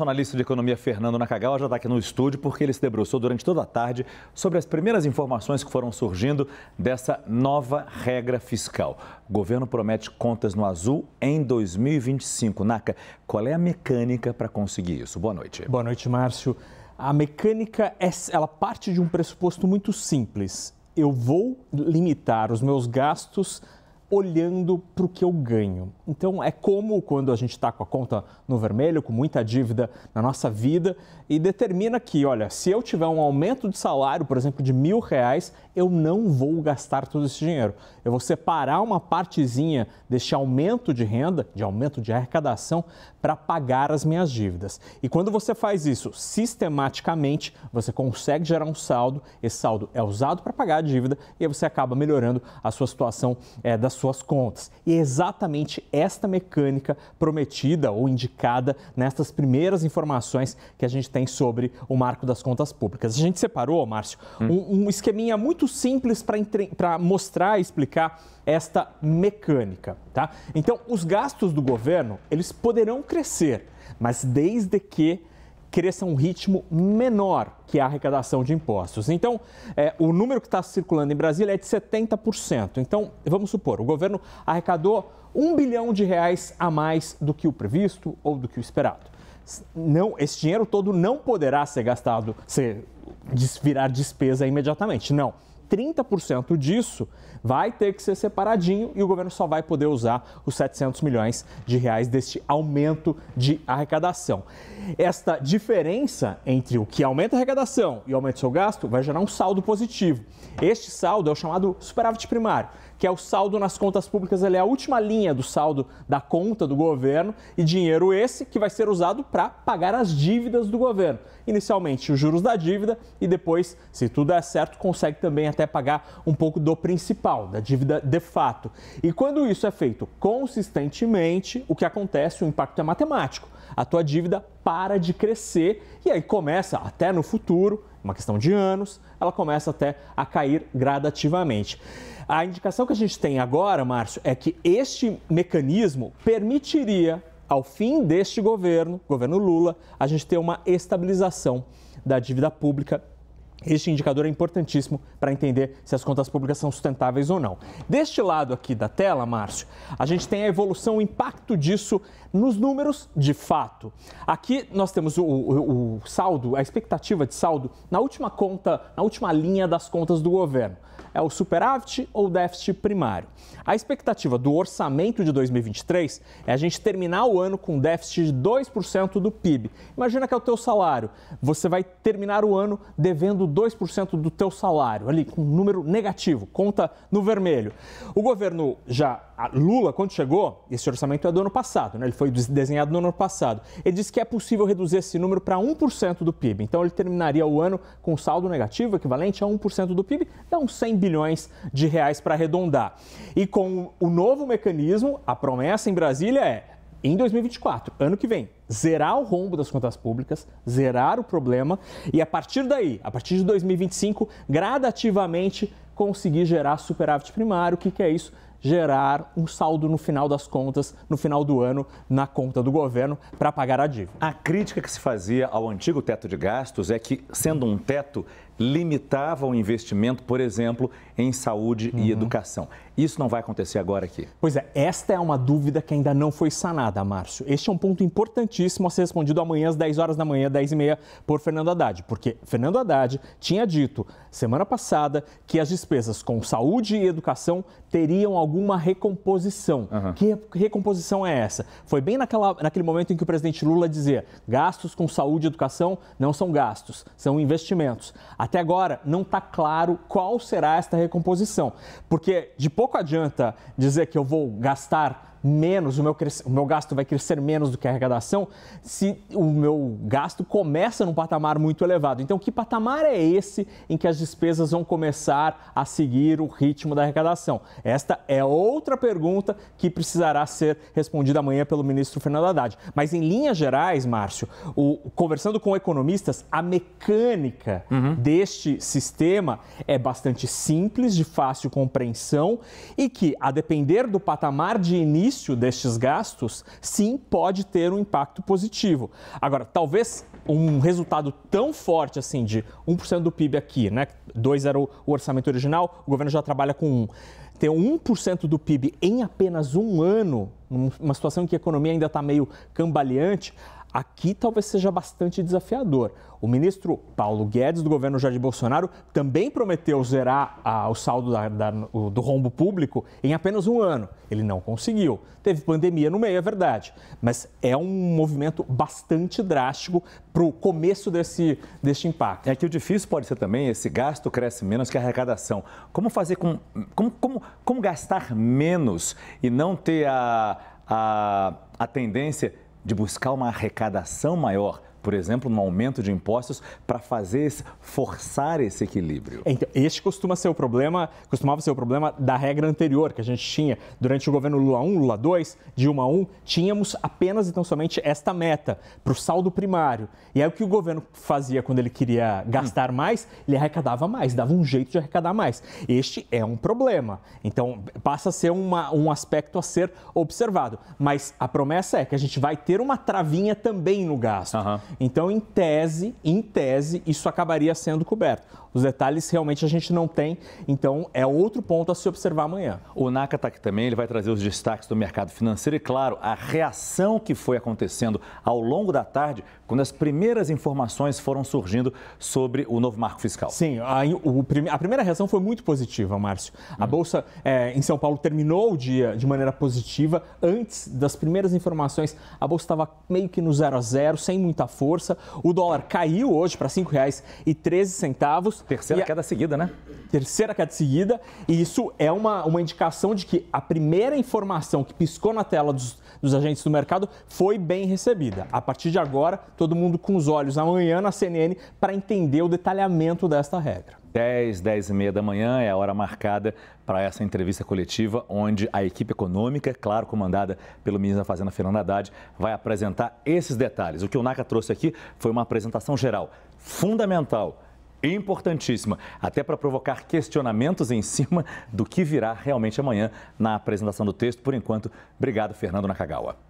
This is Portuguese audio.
Nosso analista de economia, Fernando Nakagawa, já está aqui no estúdio porque ele se debruçou durante toda a tarde sobre as primeiras informações que foram surgindo dessa nova regra fiscal. O governo promete contas no azul em 2025. Naka, qual é a mecânica para conseguir isso? Boa noite. Boa noite, Márcio. A mecânica é, ela parte de um pressuposto muito simples. Eu vou limitar os meus gastos olhando para o que eu ganho. Então, é como quando a gente está com a conta no vermelho, com muita dívida na nossa vida, e determina que, olha, se eu tiver um aumento de salário, por exemplo, de mil reais, eu não vou gastar todo esse dinheiro. Eu vou separar uma partezinha deste aumento de renda, de aumento de arrecadação, para pagar as minhas dívidas. E quando você faz isso sistematicamente, você consegue gerar um saldo, esse saldo é usado para pagar a dívida e aí você acaba melhorando a sua situação é, suas contas. E é exatamente esta mecânica prometida ou indicada nestas primeiras informações que a gente tem sobre o marco das contas públicas. A gente separou, Márcio, hum. um, um esqueminha muito simples para mostrar e explicar esta mecânica, tá? Então, os gastos do governo, eles poderão crescer, mas desde que cresça um ritmo menor que a arrecadação de impostos. Então, é, o número que está circulando em Brasília é de 70%. Então, vamos supor, o governo arrecadou um bilhão de reais a mais do que o previsto ou do que o esperado. Não, esse dinheiro todo não poderá ser gastado, ser, virar despesa imediatamente. Não. 30% disso vai ter que ser separadinho e o governo só vai poder usar os 700 milhões de reais deste aumento de arrecadação. Esta diferença entre o que aumenta a arrecadação e aumenta o seu gasto vai gerar um saldo positivo. Este saldo é o chamado superávit primário que é o saldo nas contas públicas, ele é a última linha do saldo da conta do governo e dinheiro esse que vai ser usado para pagar as dívidas do governo. Inicialmente os juros da dívida e depois, se tudo der certo, consegue também até pagar um pouco do principal, da dívida de fato. E quando isso é feito consistentemente, o que acontece, o impacto é matemático. A tua dívida para de crescer e aí começa até no futuro, uma questão de anos, ela começa até a cair gradativamente. A indicação que a gente tem agora, Márcio, é que este mecanismo permitiria, ao fim deste governo, governo Lula, a gente ter uma estabilização da dívida pública este indicador é importantíssimo para entender se as contas públicas são sustentáveis ou não. Deste lado aqui da tela, Márcio, a gente tem a evolução, o impacto disso nos números de fato. Aqui nós temos o, o, o saldo, a expectativa de saldo na última conta, na última linha das contas do governo é o superávit ou déficit primário. A expectativa do orçamento de 2023 é a gente terminar o ano com déficit de 2% do PIB. Imagina que é o teu salário. Você vai terminar o ano devendo 2% do teu salário, ali com um número negativo, conta no vermelho. O governo já Lula, quando chegou, esse orçamento é do ano passado, né? ele foi desenhado no ano passado. Ele disse que é possível reduzir esse número para 1% do PIB. Então, ele terminaria o ano com saldo negativo, equivalente a 1% do PIB, dá uns 100 bilhões de reais para arredondar. E com o novo mecanismo, a promessa em Brasília é em 2024, ano que vem, zerar o rombo das contas públicas, zerar o problema e a partir daí, a partir de 2025, gradativamente conseguir gerar superávit primário. O que, que é isso? gerar um saldo no final das contas, no final do ano, na conta do governo para pagar a dívida. A crítica que se fazia ao antigo teto de gastos é que, sendo um teto, limitava o investimento, por exemplo, em saúde uhum. e educação. Isso não vai acontecer agora aqui. Pois é, esta é uma dúvida que ainda não foi sanada, Márcio. Este é um ponto importantíssimo a ser respondido amanhã às 10 horas da manhã, 10 e meia, por Fernando Haddad. Porque Fernando Haddad tinha dito semana passada que as despesas com saúde e educação teriam alguma recomposição. Uhum. Que recomposição é essa? Foi bem naquela, naquele momento em que o presidente Lula dizia gastos com saúde e educação não são gastos, são investimentos. Até agora não está claro qual será esta recomposição, porque de pouco adianta dizer que eu vou gastar menos, o meu, o meu gasto vai crescer menos do que a arrecadação se o meu gasto começa num patamar muito elevado. Então, que patamar é esse em que as despesas vão começar a seguir o ritmo da arrecadação? Esta é outra pergunta que precisará ser respondida amanhã pelo ministro Fernando Haddad. Mas, em linhas gerais, Márcio, o, conversando com economistas, a mecânica uhum. deste sistema é bastante simples, de fácil compreensão e que, a depender do patamar de início, destes gastos, sim, pode ter um impacto positivo. Agora, talvez um resultado tão forte assim de 1% do PIB aqui, né? 2 era o orçamento original, o governo já trabalha com 1. Ter 1% do PIB em apenas um ano, numa situação em que a economia ainda está meio cambaleante, aqui talvez seja bastante desafiador. O ministro Paulo Guedes, do governo Jair Bolsonaro, também prometeu zerar o saldo da, da, do rombo público em apenas um ano. Ele não conseguiu. Teve pandemia no meio, é verdade. Mas é um movimento bastante drástico para o começo desse, desse impacto. É que o difícil pode ser também esse gasto cresce menos que a arrecadação. Como fazer com. Como, como, como gastar menos e não ter a, a, a tendência de buscar uma arrecadação maior, por exemplo, no aumento de impostos para fazer esse, forçar esse equilíbrio. Então, este costuma ser o problema, costumava ser o problema da regra anterior que a gente tinha durante o governo Lula 1, Lula 2, Dilma 1, tínhamos apenas e tão somente esta meta para o saldo primário. E aí o que o governo fazia quando ele queria gastar hum. mais, ele arrecadava mais, dava um jeito de arrecadar mais. Este é um problema. Então passa a ser uma, um aspecto a ser observado. Mas a promessa é que a gente vai ter uma travinha também no gasto. Uhum. Então, em tese, em tese, isso acabaria sendo coberto. Os detalhes realmente a gente não tem, então é outro ponto a se observar amanhã. O NACA está aqui também, ele vai trazer os destaques do mercado financeiro e, claro, a reação que foi acontecendo ao longo da tarde, quando as primeiras informações foram surgindo sobre o novo marco fiscal. Sim, a, o, a primeira reação foi muito positiva, Márcio. A hum. Bolsa é, em São Paulo terminou o dia de maneira positiva. Antes das primeiras informações, a Bolsa estava meio que no zero a zero, sem muita força. O dólar caiu hoje para R$ 5,13 Terceira a... queda seguida, né? Terceira queda seguida. E isso é uma, uma indicação de que a primeira informação que piscou na tela dos, dos agentes do mercado foi bem recebida. A partir de agora, todo mundo com os olhos amanhã na CNN para entender o detalhamento desta regra. 10, 10 e meia da manhã é a hora marcada para essa entrevista coletiva, onde a equipe econômica, claro, comandada pelo ministro da Fazenda, Fernando Haddad, vai apresentar esses detalhes. O que o NACA trouxe aqui foi uma apresentação geral, fundamental importantíssima, até para provocar questionamentos em cima do que virá realmente amanhã na apresentação do texto. Por enquanto, obrigado, Fernando Nakagawa.